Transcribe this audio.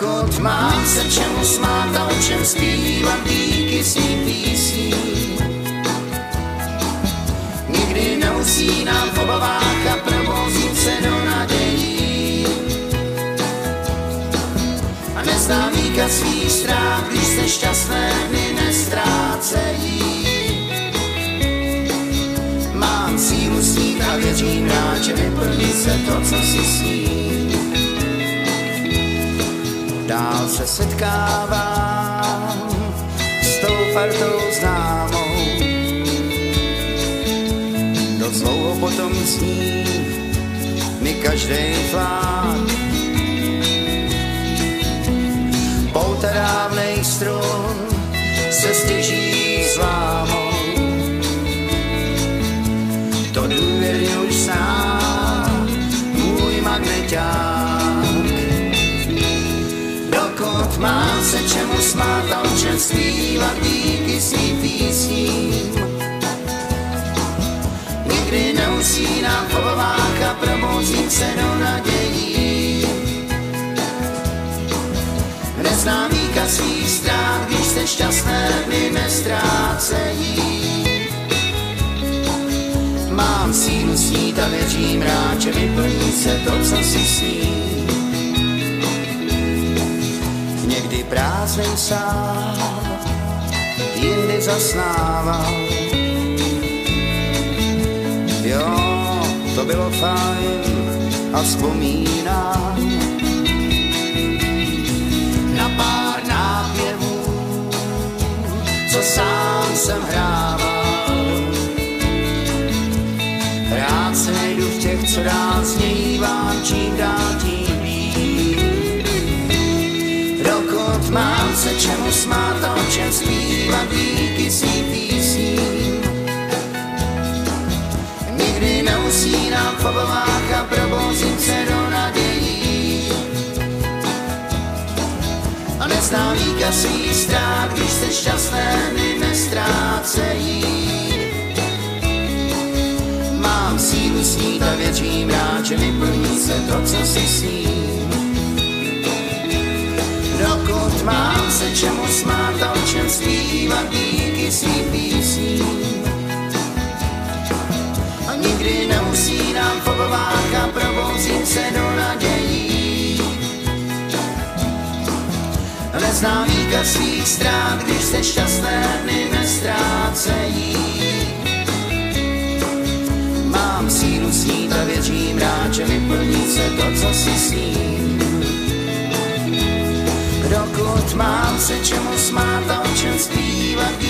Dokud mám se čemu smát a o čem zpívat díky svým písním. Nikdy neusínám v obavách a provozím se do nadějí. A neznám výkaz svých strach, když se šťastné dny nestrácejí. Mám sílu snít a věřím rád, že vyplní se to, co si sním. Dál se setkávám s tou partou známou. Dost dlouho potom sní mi každý flák. Pouta dávnej strun se stěží zlámou. To Mám se čemu smát a čem zpívat díky svým písním. Nikdy neusínám v obavách a probouzím se do nadějí. Neznám výkaz svých strát, když se šťastné dny nestrácejí. Mám sílu snít a věřím rád, že vyplní se to, co si sním. Prázdnej sám, jindy zasnával. Jo, to bylo fajn a vzpomínám na pár nápěvů, co sám jsem hrával. Rád se nejdu v těch, co dál znějí čím dál tím mám se čemu smát a o čem zpívat díky svým písním. Nikdy neusínám v obavách a probouzím se do nadějí. A neznám výkaz svých strát, když se šťastné dny nestrácejí. Mám sílu snít a věřím rád, že vyplní se to, co si sním. Mám se čemu smát a o čem zpívat díky svým písním. A nikdy neusínám v obavách a probouzím se do nadějí. Neznám výkaz svých strát, když se šťastné dny nestrácejí. Mám sílu snít a věřím rád, že vyplní se to, co si sním. Dokud mám se čemu smát a o čem zpívat